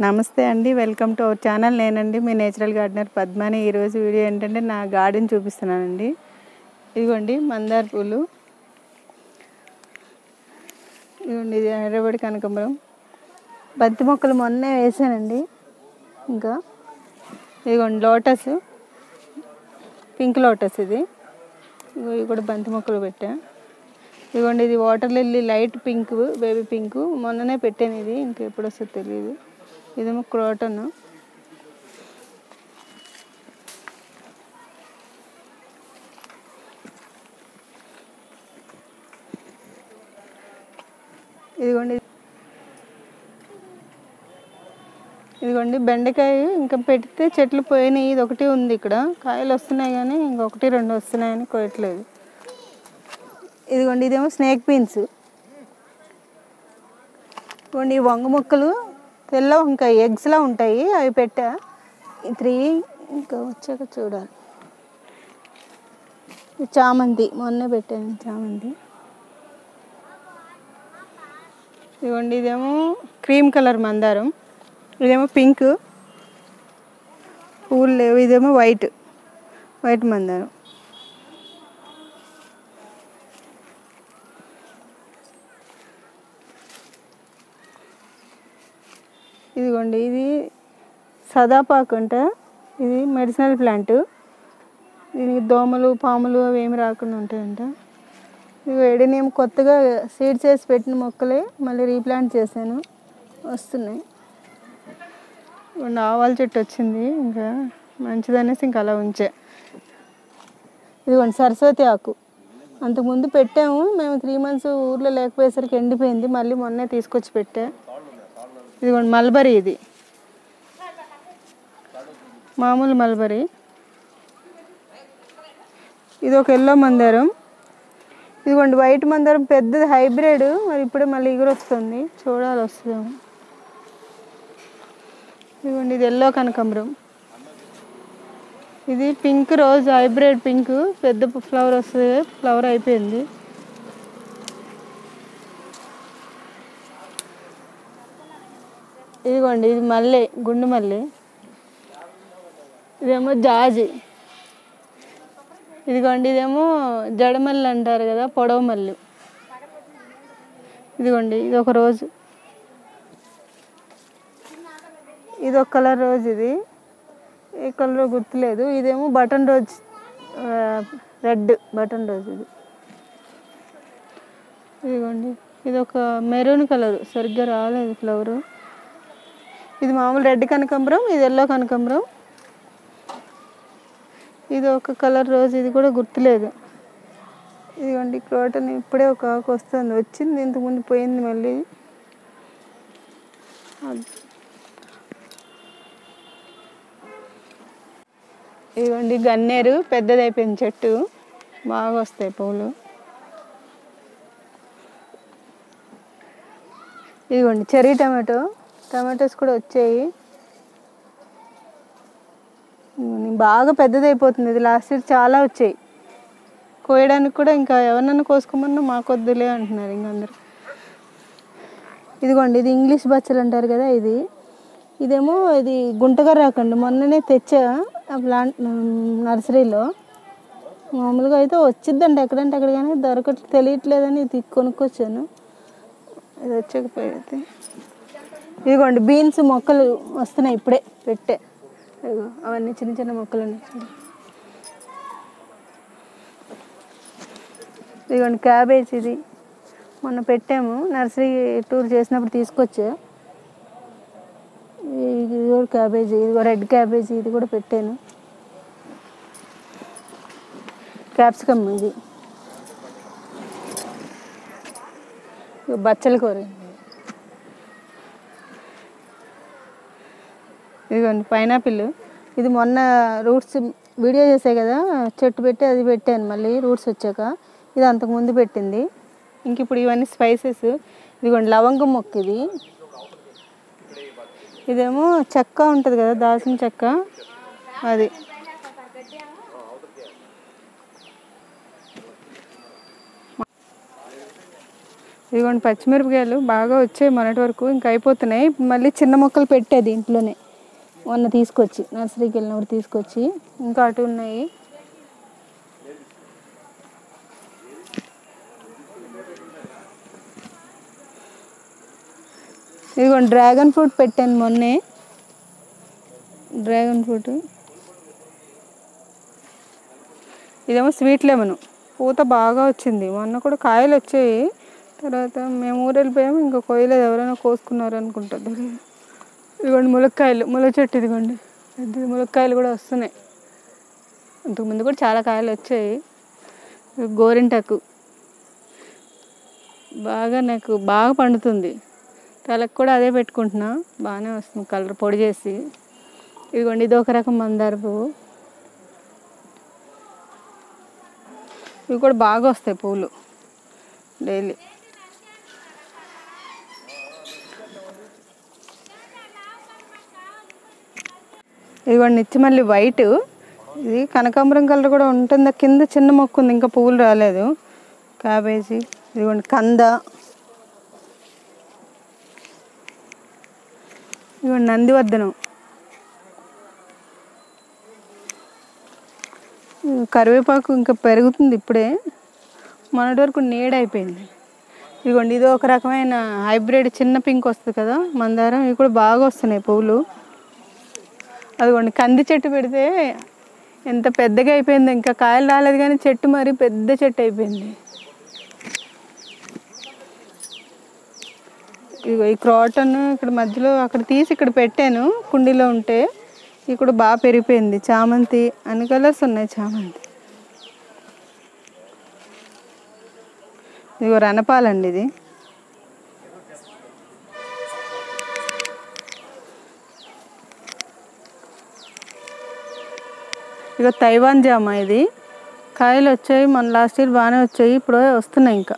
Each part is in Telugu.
నమస్తే అండి వెల్కమ్ టు అవర్ ఛానల్. నేనండి మీ నేచురల్ గార్డెనర్ పద్మాని. ఈరోజు వీడియో ఏంటంటే నా గార్డెన్ చూపిస్తున్నానండి. ఇదిగోండి మందార పూలు. ఇదిగోండి ఇది హైదరాబాద్ కనకాంబరం. బంతి మొక్కలు మొన్నే వేసానండి. ఇంకా ఇదిగోండి లోటస్. పింక్ లోటస్ ఇది. ఇవి కూడా బంతి మొక్కలు పెట్టా. ఇదిగోండి ఇది water lily light pink baby pink. మొన్ననే పెట్టాను ఇది. ఇంకా ఎప్పుడు వస్తుందో తెలియదు. ఇదేమో క్రోటన్. ఇదిగోండి. ఇదిగోండి బెండకాయ ఇంకా పెడితే చెట్లు పోయినాయి. ఇది ఒకటి ఉంది ఇక్కడ. కాయలు వస్తున్నాయి కానీ ఇంకొకటి రెండు వస్తున్నాయని కోయట్లేదు. ఇదిగోండి ఇదేమో స్నేక్ బీన్స్. ఇదిగోండి ఈ వంగ మొక్కలు తెల్ల ఇంకా ఎగ్స్లా ఉంటాయి. అవి పెట్టా. త్రీ ఇంకా వచ్చాక చూడాలి. చామంతి. మొన్నే పెట్టాను చామంతి. ఇదిగోండి ఇదేమో క్రీమ్ కలర్ మందారం. ఇదేమో పింక్. పువ్వులు లేవు. ఇదేమో వైట్. వైట్ మందారం. ఇదిగోండి ఇది సదాపాకు అంట. ఇది మెడిసినల్ ప్లాంట్. దీనికి దోమలు పాములు అవి ఏమి రాకుండా ఉంటాయంట. ఇది ఎడినియం కొత్తగా సీడ్స్ వేసి పెట్టిన మొక్కలే మళ్ళీ రీప్లాంట్ చేశాను. వస్తున్నాయి. ఇదిగోండి ఆవాల చెట్టు వచ్చింది. ఇంకా మంచిదనేసి ఇంకా అలా ఉంచా. ఇదిగోండి సరస్వతి ఆకు. అంతకుముందు పెట్టాము. మేము త్రీ మంత్స్ ఊర్లో లేకపోయేసరికి ఎండిపోయింది. మళ్ళీ మొన్నే తీసుకొచ్చి పెట్టా. ఇదిగోండి మల్బరీ ఇది. మామూలు మల్బరీ. ఇది ఒక ఎల్లో మందారం. ఇదిగోండి వైట్ మందారం పెద్దది హైబ్రిడ్. మరి ఇప్పుడే మళ్ళీ ఎగురు వస్తుంది. చూడాలి వస్తుందేమో. ఇదిగోండి ఇది ఎల్లో కనకాంబరం. ఇది పింక్ రోజ్ హైబ్రిడ్ పింక్. పెద్ద ఫ్లవర్ వస్తుంది ఫ్లవర్ అయిపోయింది. ఇదిగోండి ఇది మల్లె గుండు మల్లె. ఇదేమో జాజి. ఇదిగోండి ఇదేమో జడమల్లి అంటారు కదా పొడవు మల్లి. ఇదిగోండి ఇది ఒక రోజు. ఇది ఒక కలర్ రోజు ఇది. ఏ కలర్ గుర్తులేదు. ఇదేమో button rose red button rose ఇది. ఇదిగోండి ఇది ఒక మెరూన్ కలర్. సరిగ్గా రాలేదు ఫ్లవరు. ఇది మామూలు రెడ్ కనకాంబరం ఇది ఎల్లో కనకాంబరం. ఇది ఒక కలర్ రోజు ఇది కూడా గుర్తులేదు. ఇదిగోండి క్రోటన్ ఇప్పుడే ఒక ఆకు వస్తుంది. వచ్చింది ఇంతకుముందు పోయింది మళ్ళీ. ఇదిగోండి గన్నేరు పెద్దది అయిపోయింది చెట్టు. బాగా వస్తాయి పూలు ఇదిగోండి చెర్రీ టమాటో. టమాటోస్ కూడా వచ్చాయి. బాగా పెద్దది అయిపోతుంది ఇది లాస్ట్ ఇయర్ చాలా వచ్చాయి. కోయడానికి కూడా ఇంకా ఎవరినన్నా కోసుకోమన్నా మాకొద్దులే అంటున్నారు ఇంక అందరు. ఇదిగోండి ఇది ఇంగ్లీష్ బచ్చలు అంటారు కదా ఇది. ఇదేమో ఇది గుంటగా రాకండి మొన్ననే తెచ్చా ఆ ప్లాంట్ నర్సరీలో. మామూలుగా అయితే వచ్చిద్దండి ఎక్కడంటే అక్కడ కానీ దొరకట్లేదు తెలియట్లేదని ఇది కొనుక్కొచ్చాను. ఇది వచ్చకపోతే ఇదిగోండి బీన్స్ మొక్కలు వస్తున్నాయి ఇప్పుడే పెట్టే. అవన్నీ చిన్న చిన్న మొక్కలు ఉన్నాయి ఇదిగోండి క్యాబేజ్ ఇది. మొన్న పెట్టాము నర్సరీ టూర్ చేసినప్పుడు తీసుకొచ్చా. ఇది కూడా క్యాబేజీ ఇది కూడా రెడ్ క్యాబేజీ ఇది కూడా పెట్టాను. క్యాప్సికమ్ ఇది. బచ్చల కూర. ఇదిగోండి పైనాపిల్. ఇది మొన్న రూట్స్ వీడియో చేసే కదా చెట్టు పెట్టి అది పెట్టాను మళ్ళీ రూట్స్ వచ్చాక. ఇది అంతకుముందు పెట్టింది. ఇంక ఇప్పుడు ఇవన్నీ స్పైసెస్. ఇదిగోండి లవంగం మొక్క ఇది. ఇదేమో చెక్క ఉంటుంది కదా దాల్చిన చెక్క. అది. ఇదిగోండి పచ్చిమిరపకాయలు బాగా వచ్చాయి మొన్నటి వరకు. ఇంకా అయిపోతున్నాయి. మళ్ళీ చిన్న మొక్కలు పెట్టేది ఇంట్లోనే మొన్న తీసుకొచ్చి నర్సరీకి వెళ్ళినప్పుడు తీసుకొచ్చి ఇంకా అటు ఉన్నాయి. ఇదిగోండి డ్రాగన్ ఫ్రూట్ పెట్టాను మొన్నే. Dragon fruit. ఇదేమో స్వీట్ లెమన్. పూత బాగా వచ్చింది. మొన్న కూడా కాయలు వచ్చాయి. తర్వాత మేము ఊరు వెళ్ళిపోయాము ఇంకా కోయలేదు ఎవరైనా కోసుకున్నారు అనుకుంటుంది ఇదిగోండి ములక్కాయలు. ముల చెట్టు ఇదిగోండి. పెద్ద ములక్కాయలు కూడా వస్తున్నాయి. అంతకుముందు కూడా చాలా కాయలు వచ్చాయి. గోరింటకు గోరింటాకు. బాగా నాకు బాగా పండుతుంది. తలకు కూడా అదే పెట్టుకుంటున్నా. బాగానే వస్తుంది కలర్ పొడి చేసి. ఇదిగోండి ఇది ఒక రకం మందార పువ్వు. ఇవి కూడా బాగా వస్తాయి పూలు డైలీ. ఇదిగోండి నిత్యమల్లి వైట్. ఇది కనకాంబరం కలర్ కూడా ఉంటుంది. కింద చిన్న మొక్క ఉంది. ఇంకా పువ్వులు రాలేదు. క్యాబేజీ ఇదిగోండి కంద. ఇదిగోండి నందివర్ధనం. కరివేపాకు ఇంకా పెరుగుతుంది ఇప్పుడే. మొన్నటి వరకు నీడ అయిపోయింది. ఇదిగోండి ఇది ఒక రకమైన హైబ్రిడ్ చిన్న పింక్ వస్తుంది కదా మందారం. ఇవి కూడా బాగా వస్తున్నాయి పువ్వులు. అదిగోండి కంది చెట్టు పెడితే ఎంత పెద్దగా అయిపోయింది ఇంకా కాయలు రాలేదు కానీ చెట్టు మరి పెద్ద చెట్టు అయిపోయింది. ఇగో ఈ క్రాటన్ ఇక్కడ మధ్యలో అక్కడ తీసి ఇక్కడ పెట్టాను కుండీలో ఉంటే ఇక్కడ బాగా పెరిగిపోయింది. చామంతి అన్ని కలర్స్ ఉన్నాయి చామంతి. ఇదిగో రణపాలండి ఇది. ఇక తైవాన్ జామ ఇది. కాయలు వచ్చాయి మన లాస్ట్ ఇయర్ బాగానే వచ్చాయి ఇప్పుడు వస్తున్నాయి ఇంకా.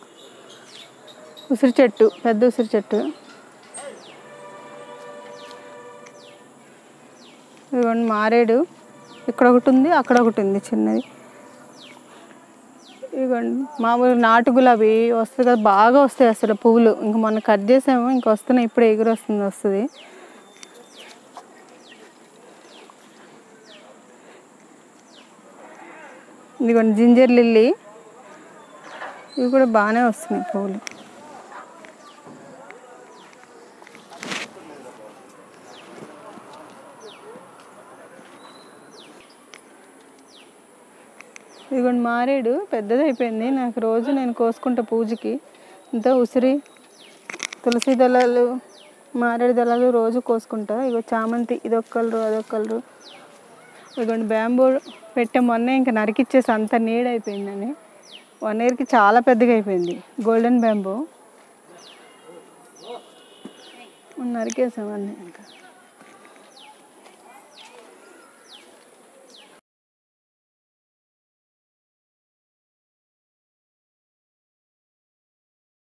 ఉసిరి చెట్టు పెద్ద ఉసిరి చెట్టు. ఇదిగోండి మారేడు. ఇక్కడ ఒకటి ఉంది అక్కడ ఒకటి ఉంది చిన్నది. ఇదిగోండి మామూలు నాటు గులాబీ వస్తుంది కదా బాగా వస్తాయి అసలు పువ్వులు. ఇంకా మొన్న కట్ చేసాము ఇంకా వస్తున్నాయి ఇప్పుడు ఎగురు వస్తుంది వస్తుంది. ఇదిగోండి జింజర్ లిల్లీ. ఇవి కూడా బాగానే వస్తున్నాయి పువ్వులు ఇదిగోండి మారేడు పెద్దది అయిపోయింది. నాకు రోజు నేను కోసుకుంటా పూజకి. ఇంత ఉసిరి తులసి దళాలు మారేడు దళాలు రోజు కోసుకుంటా. ఇగో చామంతి ఇదొక కలరు అదొక కలరు ఇదిగోండి బ్యాంబూ పెట్టే మొన్న ఇంకా నరికిచ్చేసి అంత నీడ్ అయిపోయిందని. వన్ ఇయర్కి చాలా పెద్దగా అయిపోయింది. గోల్డెన్ బెంబో నరికేసాం అన్నీ ఇంకా.